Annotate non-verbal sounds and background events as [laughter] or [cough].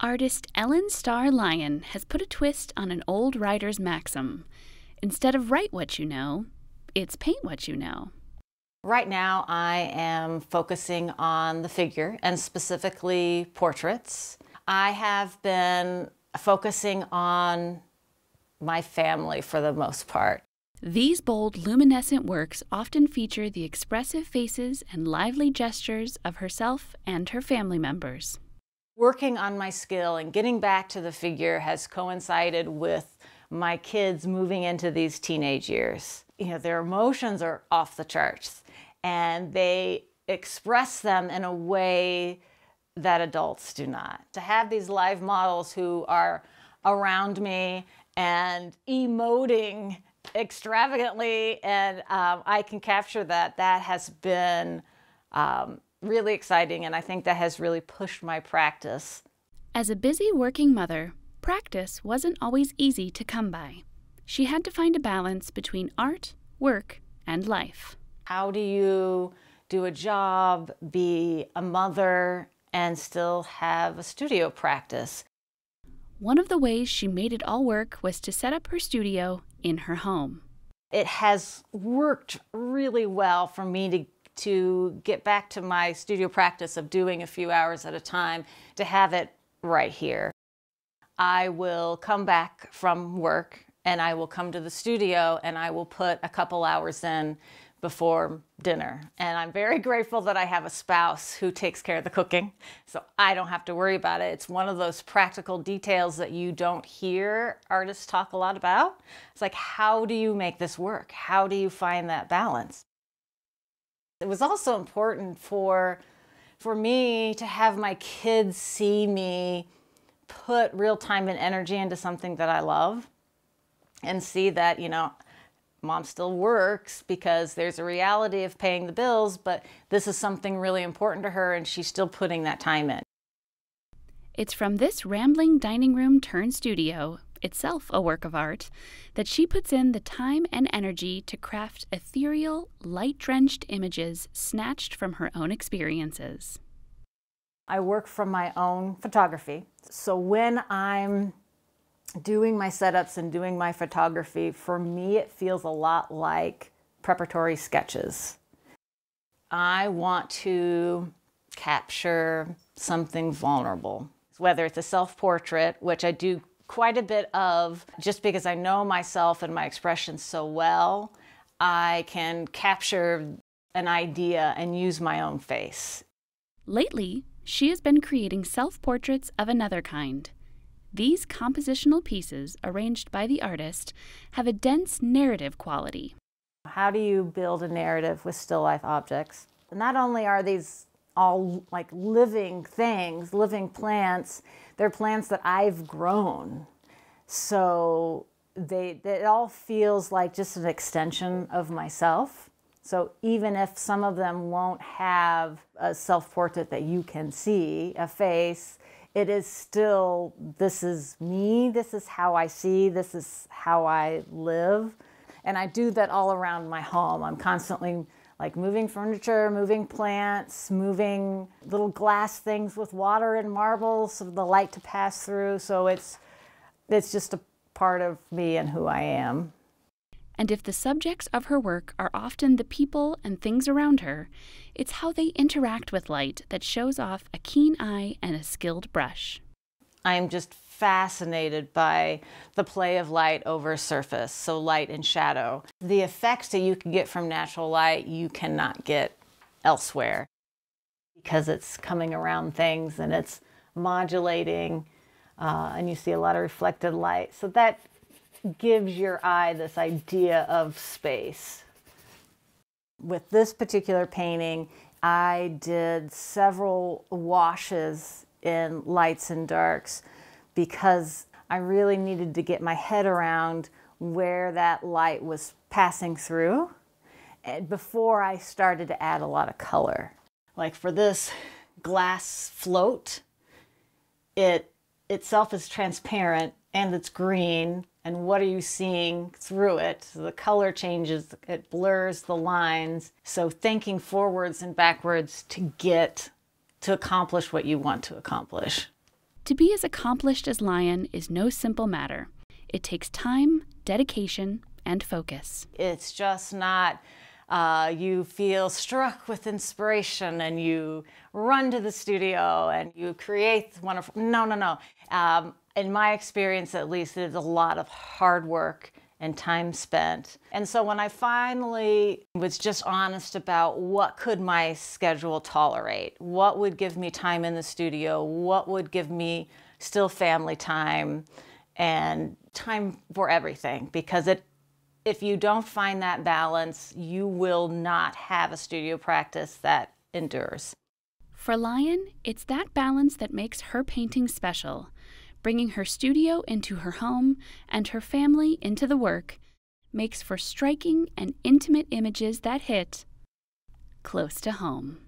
Artist Ellen Starr Lyon has put a twist on an old writer's maxim. Instead of write what you know, it's paint what you know. Right now, I am focusing on the figure and specifically portraits. I have been focusing on my family for the most part. These bold, luminescent works often feature the expressive faces and lively gestures of herself and her family members. Working on my skill and getting back to the figure has coincided with my kids moving into these teenage years. You know, their emotions are off the charts and they express them in a way that adults do not. To have these live models who are around me and emoting extravagantly and um, I can capture that, that has been um, really exciting, and I think that has really pushed my practice. As a busy working mother, practice wasn't always easy to come by. She had to find a balance between art, work, and life. How do you do a job, be a mother, and still have a studio practice? One of the ways she made it all work was to set up her studio in her home. It has worked really well for me to to get back to my studio practice of doing a few hours at a time to have it right here. I will come back from work and I will come to the studio and I will put a couple hours in before dinner. And I'm very [laughs] grateful that I have a spouse who takes care of the cooking, so I don't have to worry about it. It's one of those practical details that you don't hear artists talk a lot about. It's like, how do you make this work? How do you find that balance? It was also important for, for me to have my kids see me put real time and energy into something that I love and see that, you know, mom still works because there's a reality of paying the bills, but this is something really important to her and she's still putting that time in. It's from this rambling dining room turned studio itself a work of art, that she puts in the time and energy to craft ethereal, light drenched images snatched from her own experiences. I work from my own photography. So when I'm doing my setups and doing my photography, for me, it feels a lot like preparatory sketches. I want to capture something vulnerable, whether it's a self portrait, which I do quite a bit of just because I know myself and my expressions so well, I can capture an idea and use my own face. Lately, she has been creating self portraits of another kind. These compositional pieces, arranged by the artist, have a dense narrative quality. How do you build a narrative with still life objects? Not only are these all like living things, living plants. They're plants that I've grown. So they, it all feels like just an extension of myself. So even if some of them won't have a self-portrait that you can see, a face, it is still, this is me, this is how I see, this is how I live. And I do that all around my home. I'm constantly like moving furniture, moving plants, moving little glass things with water and marbles for the light to pass through. So it's, it's just a part of me and who I am. And if the subjects of her work are often the people and things around her, it's how they interact with light that shows off a keen eye and a skilled brush. I'm just fascinated by the play of light over surface, so light and shadow. The effects that you can get from natural light you cannot get elsewhere because it's coming around things and it's modulating uh, and you see a lot of reflected light. So that gives your eye this idea of space. With this particular painting, I did several washes in lights and darks because I really needed to get my head around where that light was passing through eh, before I started to add a lot of color. Like for this glass float, it itself is transparent and it's green and what are you seeing through it? So the color changes, it blurs the lines. So thinking forwards and backwards to get to accomplish what you want to accomplish. To be as accomplished as Lyon is no simple matter. It takes time, dedication, and focus. It's just not uh, you feel struck with inspiration and you run to the studio and you create wonderful. No, no, no. Um, in my experience, at least, it's a lot of hard work and time spent. And so when I finally was just honest about what could my schedule tolerate, what would give me time in the studio, what would give me still family time and time for everything because it if you don't find that balance, you will not have a studio practice that endures. For Lyon, it's that balance that makes her painting special. Bringing her studio into her home and her family into the work makes for striking and intimate images that hit close to home.